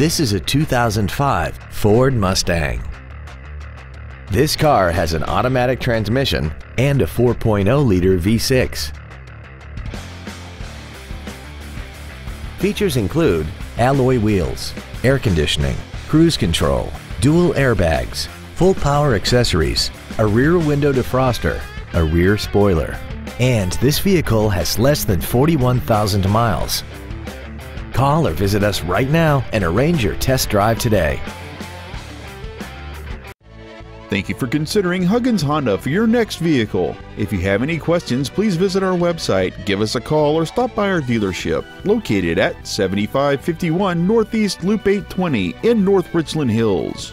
This is a 2005 Ford Mustang. This car has an automatic transmission and a 4.0-liter V6. Features include alloy wheels, air conditioning, cruise control, dual airbags, full power accessories, a rear window defroster, a rear spoiler, and this vehicle has less than 41,000 miles. Call or visit us right now and arrange your test drive today. Thank you for considering Huggins Honda for your next vehicle. If you have any questions, please visit our website, give us a call, or stop by our dealership located at 7551 Northeast Loop 820 in North Richland Hills.